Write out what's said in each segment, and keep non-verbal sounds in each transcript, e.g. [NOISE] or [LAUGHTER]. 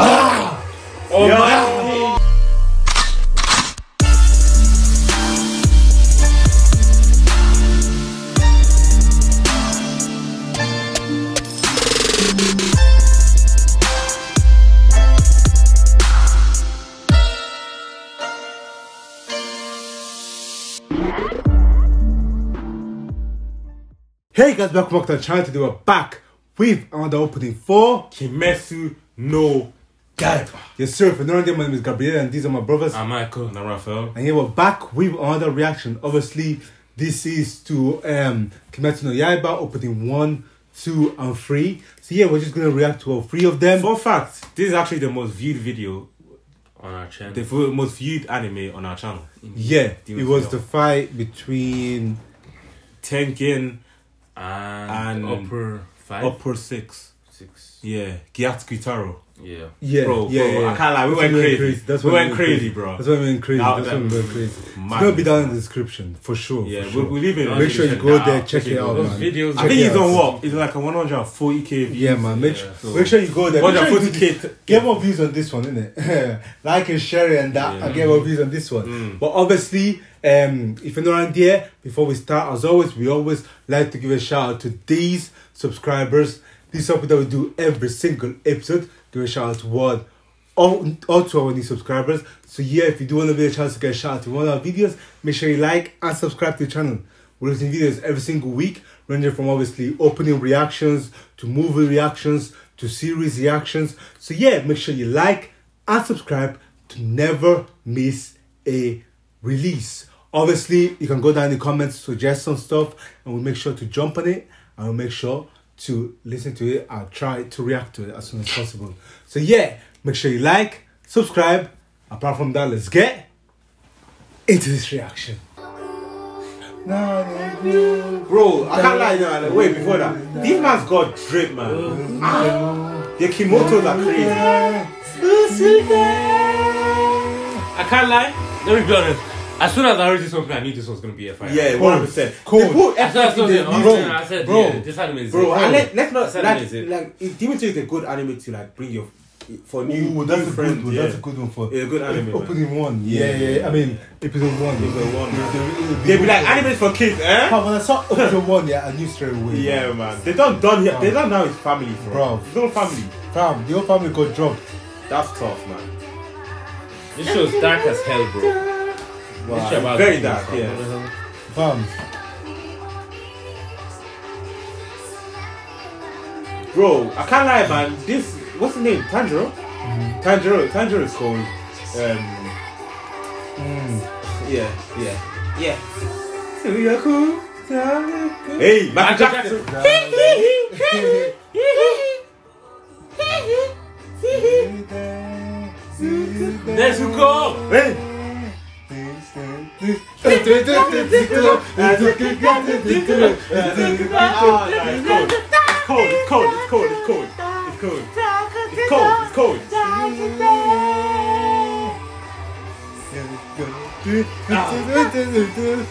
Oh Yeah. my. Hey guys, welcome back to the channel. Today we're back with another opening for Kimetsu no Yaiba. Yes sir, for knowing them, my name is Gabriel and these are my brothers. I'm Michael, not Raphael. And here we're back with another reaction. Obviously, this is to um Kimetsu no Yaiba opening 1, 2, and 3. So yeah, we're just gonna react to all three of them. Fun fact, this is actually the most viewed video on our channel. The most viewed anime on our channel. Yeah, Demon it was the fight between Tengen And, And upper five, Upper Six. six. Yeah, Gyatsuki Taro. Yeah. yeah, Bro, yeah, bro, yeah. I can't lie, we That's went when crazy. That's We went crazy, bro. That's why we went crazy. That- That's that why we went was crazy. It's madness, gonna be down in the description for sure. Yeah, for we'll, we'll leave it. Make sure you go there, check it out, Those man. videos. I think it he's on what? It's like a 140k views. Yeah, man. Make, Yeah, sure, make sure you go there. Make sure you do 140k. this- Get more views on this one, innit? [LAUGHS] like and share it and that, Yeah. and get more views on this one. Mm. But obviously, um, if you're not on there, before we start, as always, we always like to give a shout out to these subscribers. This is something that we do every single episode. Give a shout out to one, all, all to our new subscribers. So yeah, if you do want to be a chance to get a shout out to one of our videos, make sure you like and subscribe to the channel. We're releasing videos every single week, ranging from obviously opening reactions to movie reactions to series reactions. So yeah, make sure you like and subscribe to never miss a release. Obviously, you can go down in the comments, suggest some stuff, and we'll make sure to jump on it and we'll make sure to listen to it and try to react to it as soon as possible. So yeah, make sure you like, subscribe. Apart from that, let's get into this reaction. Bro, I can't lie now. Like, wait, before that, these man's got drip, man. The Kimotos are crazy. I can't lie. Let me be honest. As soon as I heard this one, I knew this was gonna be a fire. Yeah, Cold. one hundred percent. Cold. They put As soon as I effort saw the I bro, I said, bro, yeah, this anime is bro. it. And let, let's not This anime like it. like if Demon Slayer is a good anime to like bring your for new Ooh, that's new a friends. good one. yeah. That's a good one for Yeah, good anime. man. opening one. Yeah, Yeah, yeah. yeah. I mean, episode one. Episode one, They- man. they- They be like animes for kids, eh? When I saw episode one, yeah, I knew straight away. Yeah, man. They don't done here. They don't know his family, bro. Bro. His own family. Fam, the whole family got dropped. That's tough, man. This show's dark as hell, bro. Wow. This about Very to be dark, fun. yeah. Fam, Bro, I can't lie, man. This what's the name? Tanjiro. Mm-hmm. Tanjiro. Tanjiro is called. Um. mm, Yeah. Yeah. Yeah. Suyaku. Hey, Michael Jackson. Let's go. Hey. Ah, it's cold. It's cold. It's cold. It's cold. It's cold. It's cold. It's cold.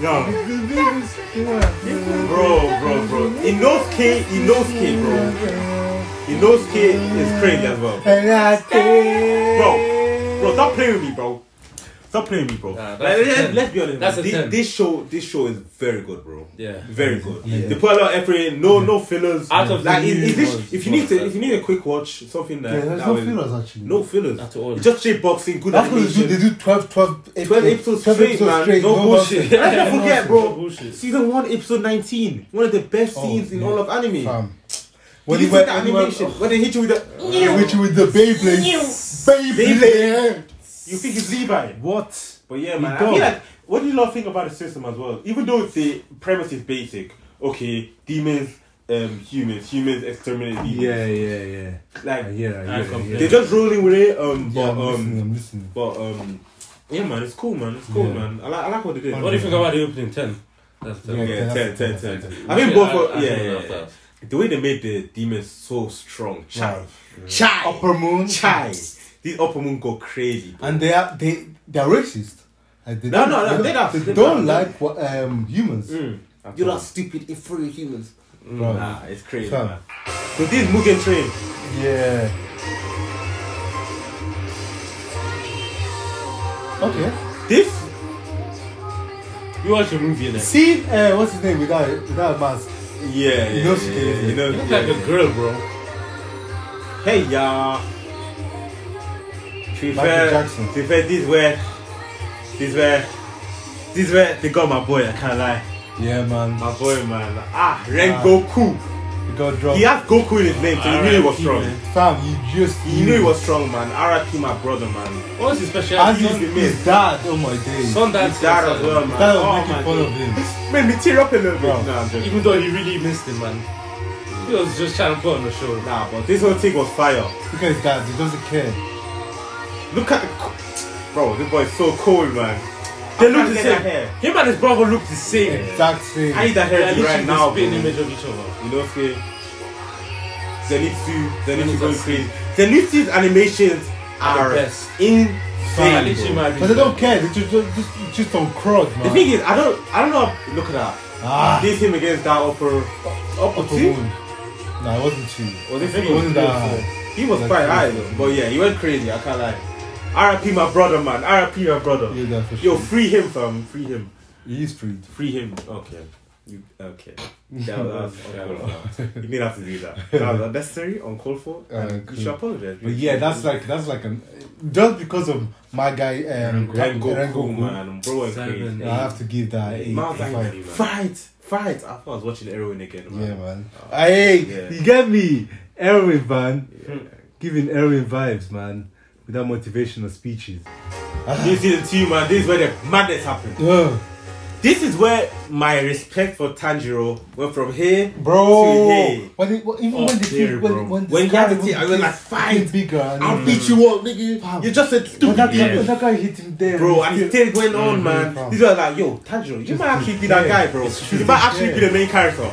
Yo, bro, bro, bro. Inosuke, Inosuke, bro. Inosuke is crazy as well. Bro, bro, stop playing with me, bro. Stop playing me, bro. Nah, Like, let's, let's be honest. That's man. a Thi- 10. This show, this show is very good, bro. Yeah. Very good. Yeah. They put a lot of effort in. No, no fillers. Out of like, is, is this, if you need to, if you need a quick watch, something that, Yeah, there's that no will- fillers actually. no fillers. At all. It's just straight boxing, good That's what they do. animation. They do 12, 12, 12 episodes straight, man. No bullshit. nonsense. Let's not forget, bro. bullshit. Season one, episode nineteen. One of the best Oh, scenes in yeah. all of anime. Fam. When he you went- the when he went- animation, when they hit you with the, Which with the Beyblade. Beyblade. You think it's Levi. What? But yeah, man. I don't. feel like what do you lot think about the system as well? Even though the premise is basic, okay, demons, um, humans, humans exterminate demons. Yeah, yeah, yeah. like I yeah, yeah. I hear, I completely- hear. they're just rolling with it. Um, Yeah, but I'm um, listening, I'm listening. but um, yeah, man, it's cool, man. It's cool, Yeah. man. I like, I like what they did. What do you think about the opening 10? That's 10. Yeah, Yeah, 10, 10, 10. 10. I Yeah, think both. I- were- yeah, yeah, yeah. The way they made the demons so strong, chai, Wow. chai, Upper Moon. chai. These upper moon go crazy. bro. And they are they they are racist. Like, they No, don't- no, no, they they're not. They They're don't like what um humans. Mm. You're not stupid, inferior humans. Bro. Nah, it's crazy, man. So this Mugen Train, Yeah. Okay. This You watch a movie in it. See, uh, what's his name without without a mask? Yeah, You yeah, know yeah, she yeah. You know, You look yeah, like a girl, bro. Hey, y'all. To be Michael fair, Jackson. to be fair, this where, this where, this where they got my boy. I can't lie, Yeah, man. my boy, man. Ah, Rengoku. He got dropped. He has Goku in his name, so you knew he was strong. Fam, you just You knew he was strong, man. R.I.P. my brother, man. What's his And specialty? He's his, the his man. dad, oh my days. Son dad His dad as well, man. That was Oh, making my fun God. of him. Made me tear up a little bit. Bro. Nah, Even though he really missed him, man. He was just trying to put on the show. Nah, but this whole thing was fire. Look at his dad, he doesn't care. Look at the, co- bro. This boy is so cool, man. They I look the same. that. Him and his brother look the same. Exact same. I need that They're hair literally right now, the spitting bro. image of each other. You know, okay. Zenitsu, Zenitsu Zenitsu. going crazy. Zenitsu's animations Are are the best. I insane. literally bro. might be But they don't care, they just, just, just, just don't cross, man. The thing is, I don't, I don't know. Look at that. ah, This him against that upper, upper upper two. moon. Nah, it wasn't two. Was it think three? it wasn't that high. He was quite three high though. But yeah, he went crazy. I can't lie. R.I.P. my brother, man. R.I.P. my brother. Yeah, that for Yo, free him, fam. Free him. He is freed. Free him. Okay. You, okay. [LAUGHS] That was, Yeah, uncalled for. You didn't have to do that. That was unnecessary, uncalled for. Uh, cool. you should apologize. But yeah, that's like that's like an just because of my guy um, Rengoku, Rengoku, man. Bro went Seven, crazy. I have to give that Eight, eight, Man, five. like, man. fight, fight. I thought I was watching Erwin again, man. Yeah, man. Oh, Hey, yeah. you get me? Erwin, man. Yeah. Giving Erwin vibes, man. Without motivational speeches. This season two, man. This is where the madness happened. Ugh. This is where my respect for Tanjiro went from here Bro, to here. when it, when- even Up when the when, when, When you sky have the team, I was like, fight. bigger, I'll then- beat you up, nigga. Fam. You just said When stupid. that, guy, Yeah. when that guy hit him there, Bro, and still- still going on, Mhm, man. fam. These are like, yo, Tanjiro, you Just might actually be that guy, bro. You might actually be the main character. [LAUGHS]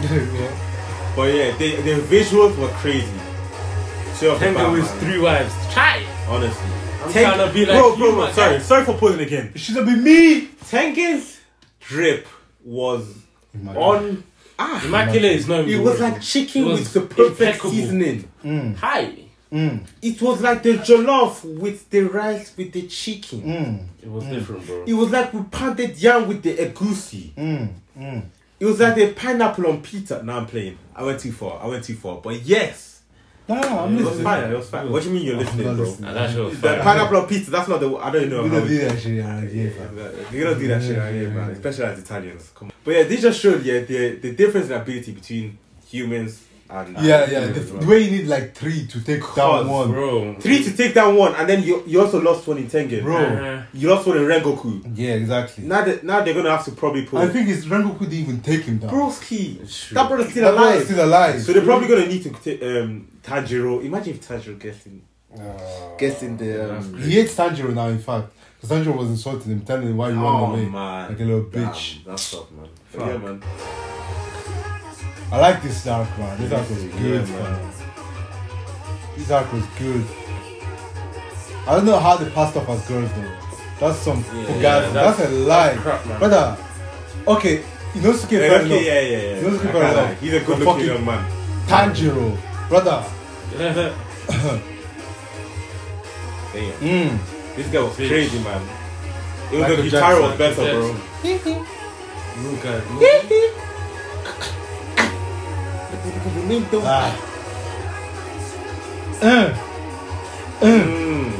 yeah. But yeah, the, the visuals were crazy. Straight off the with man. three wives. Try. Honestly. I'm Ten- trying to be like bro, you, bro, bro, sorry, sorry for pulling again. It should have been me. Tengen's drip was on. Ah, Immaculate is not it was like chicken was with the perfect impeccable. seasoning. Mm, Hi. mm, It was like the jollof with the rice with the chicken. mm, It was different, bro. It was like we pounded yam with the egusi. mm, mm. It was like the pineapple on pizza. Now I'm playing. I went too far. I went too far. But yes, Nah, I'm it was listening. fire. It was fire. What do you mean you're I'm listening, not bro? listening. And that show was The fire. pineapple on pizza. That's not the. I don't know. We how don't it- do that shit around here, fam. You don't do that shit around here, Yeah, man. Especially as Italians. Come on. But yeah, this just showed yeah the the difference in ability between humans and Yeah, yeah. and The, humans, the way you need like three to take down one. Bro. Three to take down one, and then you you also lost one in Tengen. Bro. Uh, You lost one in Rengoku. Yeah, exactly. Now that now they're gonna have to probably pull. I think it's Rengoku didn't even take him down. Broski. That brother's still That brother alive. is still alive. So they're probably gonna need to take um Tanjiro. Imagine if Tanjiro gets in Uh, gets in the um, he hates Tanjiro now, in fact. Because Tanjiro was insulting him, telling him why you run Oh away. man, Like a little Damn, bitch. That's tough, man. Fuck. yeah, man. I like this arc, man. This arc was Yeah, good, man. man. This arc was good. I don't know how they passed off as girls, though. That's some Yeah, forgasm. yeah, that's, that's- a lie. crap, man. Brother, okay, Inosuke Yeah, fair okay, enough. yeah, yeah, yeah. Those I people can't are lie. like- He's a good the looking fucking- young man. Tanjiro, brother. Damn. [COUGHS] Mm. This guy was Bitch. crazy, man. It was Michael the guitar was better, bro. Look at Ah. Uh. Mm.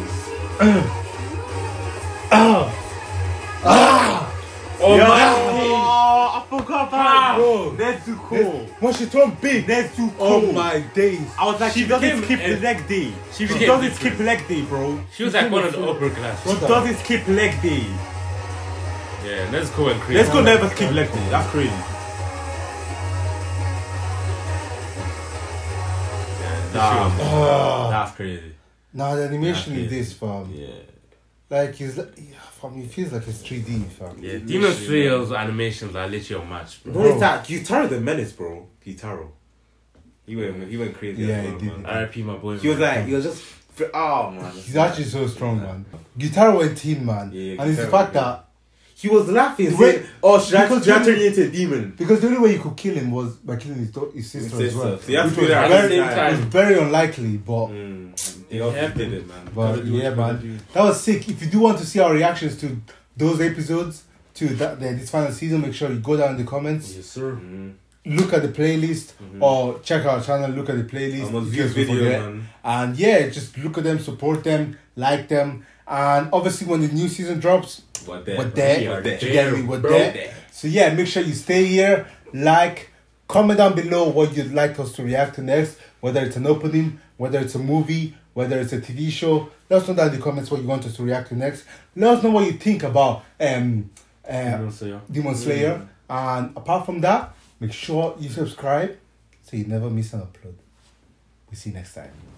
Oh Yeah. my Oh, I forgot about it, bro. That's too cool. When she turned big, That's too cool. oh my days. I was like, She she, doesn't skip leg day. She She doesn't different. skip leg day, bro. She was like one of the upper class. She Brother. doesn't skip leg day. Yeah, let's go and crazy. Let's go never skip leg day. That's crazy. Nah, man. Ah. That's crazy. Now the animation Yeah, in this, fam. Yeah. Like he's like, yeah, fam, it feels like it's 3D, fam. Yeah, Demon Slayer's animations are literally unmatched, bro. What is that? Gyutaro the menace, bro. Gyutaro. He went, he went crazy. Yeah, as he did. man. R.I.P. my boy. He was like, he was just, oh man. He's actually so strong, man. Gyutaro went in, man. Yeah, and it's the fact went that He was laughing, The way- saying, "Oh, should I, because should I you- turn you into a demon?" because the only way you could kill him was by killing his, his sister His as well. sister. So you have Which to do was that very, same it was very unlikely, but Mm. They all Yeah. did it, man. But Gotta do what yeah, man, that was sick. If you do want to see our reactions to those episodes, to that the, this final season, make sure you go down in the comments, Yes, sir. Mhm. look at the playlist, Mhm. or check our channel, look at the playlist. I'm on if views you video, man. And yeah, just look at them, support them, like them, and obviously when the new season drops, What there? We're there. We are there. you we're bro. there. So yeah, make sure you stay here, like, comment down below what you'd like us to react to next, whether it's an opening, whether it's a movie, whether it's a TV show. Let us know down in the comments what you want us to react to next. Let us know what you think about um uh, Demon Slayer. Demon Slayer. And apart from that, make sure you subscribe so you never miss an upload. We'll see you next time.